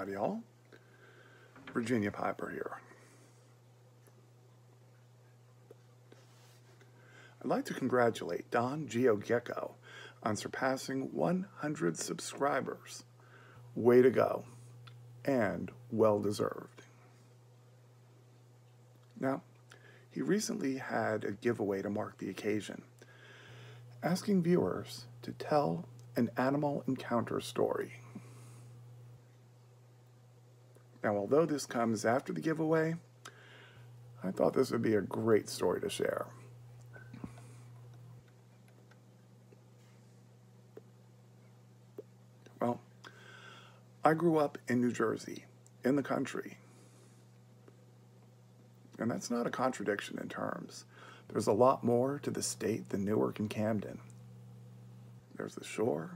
Howdy, all. Virginia Piper here. I'd like to congratulate Don GeoGecko on surpassing 100 subscribers. Way to go, and well deserved. Now, he recently had a giveaway to mark the occasion, asking viewers to tell an animal encounter story. Now, although this comes after the giveaway, I thought this would be a great story to share. Well, I grew up in New Jersey, in the country. And that's not a contradiction in terms. There's a lot more to the state than Newark and Camden. There's the shore,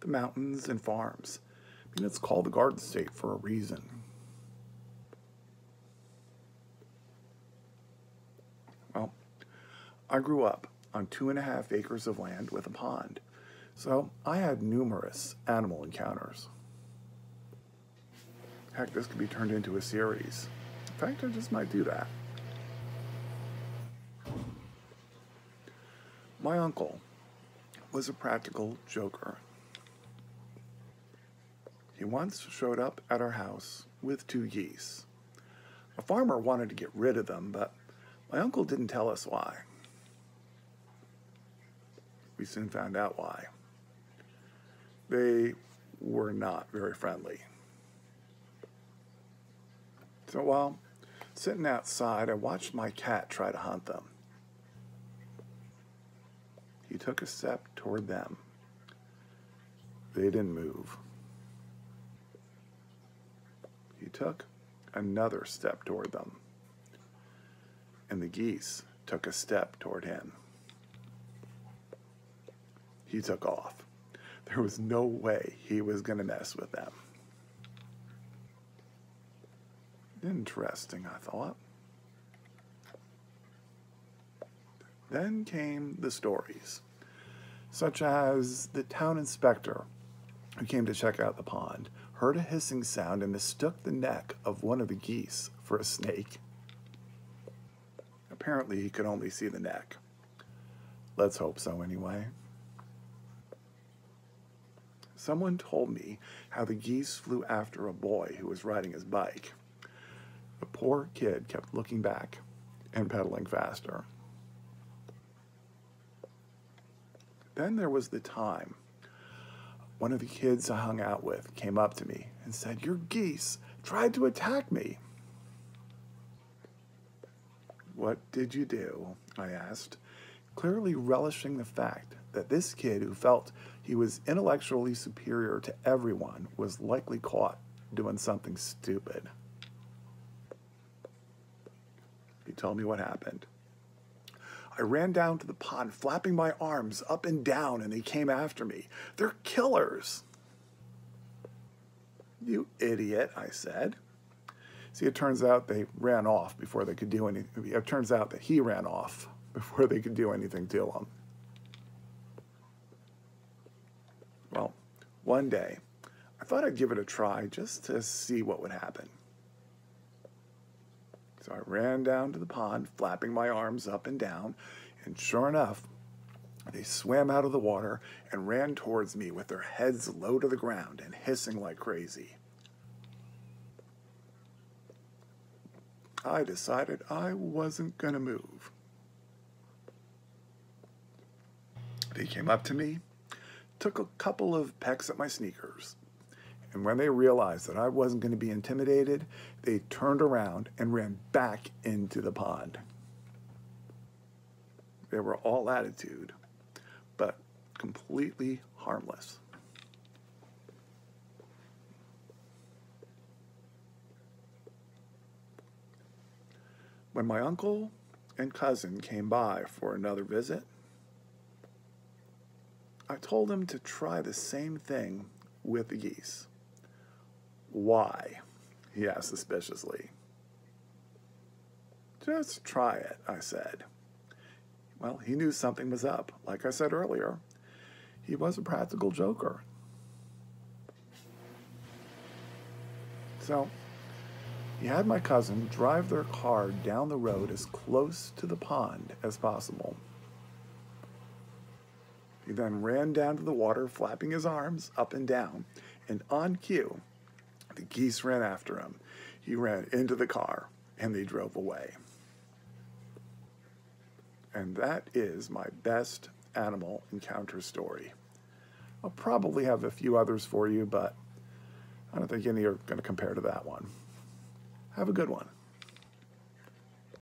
the mountains, and farms. I mean, it's called the Garden State for a reason. I grew up on two and a half acres of land with a pond, so I had numerous animal encounters. Heck, this could be turned into a series. In fact, I just might do that. My uncle was a practical joker. He once showed up at our house with two geese. A farmer wanted to get rid of them, but my uncle didn't tell us why. We soon found out why. They were not very friendly. So while sitting outside, I watched my cat try to hunt them. He took a step toward them. They didn't move. He took another step toward them. And the geese took a step toward him. He took off. There was no way he was going to mess with them. Interesting, I thought. Then came the stories, such as the town inspector who came to check out the pond heard a hissing sound and mistook the neck of one of the geese for a snake. Apparently, he could only see the neck. Let's hope so, anyway. Someone told me how the geese flew after a boy who was riding his bike. The poor kid kept looking back and pedaling faster. Then there was the time one of the kids I hung out with came up to me and said, Your geese tried to attack me. What did you do? I asked, clearly relishing the fact that this kid who felt he was intellectually superior to everyone was likely caught doing something stupid. He told me what happened. I ran down to the pond, flapping my arms up and down, and they came after me. They're killers. You idiot, I said. See, it turns out they ran off before they could do anything. It turns out that he ran off before they could do anything to him. Well, one day, I thought I'd give it a try just to see what would happen. So I ran down to the pond, flapping my arms up and down, and sure enough, they swam out of the water and ran towards me with their heads low to the ground and hissing like crazy. I decided I wasn't going to move. They came up to me, took a couple of pecks at my sneakers, and when they realized that I wasn't going to be intimidated, they turned around and ran back into the pond. They were all attitude, but completely harmless. When my uncle and cousin came by for another visit, I told him to try the same thing with the geese. Why? He asked suspiciously. Just try it, I said. Well, he knew something was up. Like I said earlier, he was a practical joker. So he had my cousin drive their car down the road as close to the pond as possible. He then ran down to the water, flapping his arms up and down, and on cue, the geese ran after him. He ran into the car, and they drove away. And that is my best animal encounter story. I'll probably have a few others for you, but I don't think any are going to compare to that one. Have a good one.